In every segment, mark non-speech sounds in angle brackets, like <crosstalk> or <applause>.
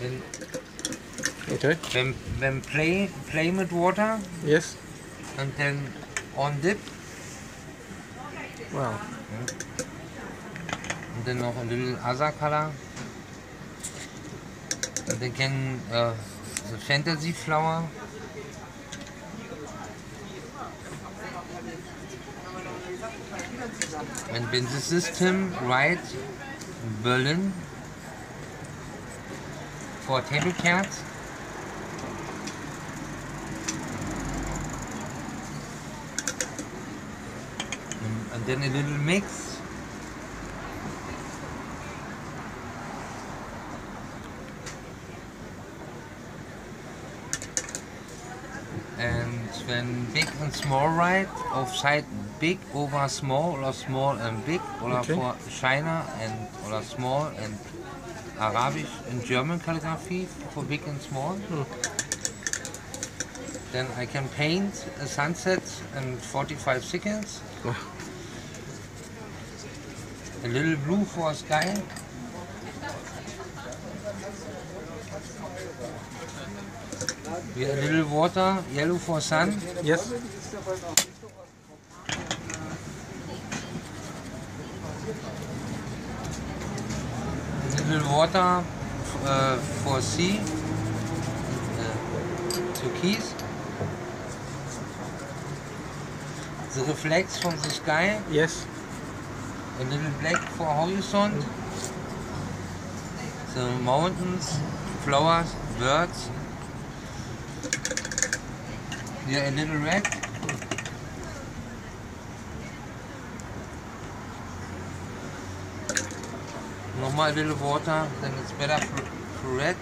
Then, Okay. then, then play, play with water Yes. and then on dip. Wow. And then noch a little other color. And then can uh, the fantasy flower. And when the system right Berlin for table cats. And, then a little mix. And when big and small right, of side big over small or small and big, or Okay. for China and or small and Arabic and German calligraphy for big and small. Then I can paint a sunset in 45 seconds. A little blue for sky. A little water, yellow for sun. Yes. Little water uh, for sea. Uh, turquoise. The reflects from the sky. Yes. A little black for horizon. The mountains, flowers, birds. Here a little red. Nochmal a little water, then it's better for, for red.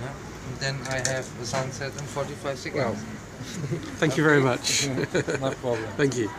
Yeah. And then I have a sunset in 45 seconds. <laughs> Thank you very much. no problem. <laughs> Thank you.